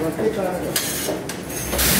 ちょっと待って。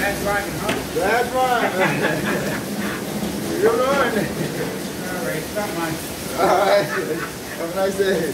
That's right, huh? That's right. You're on. All right, come on. All right. Have a nice day.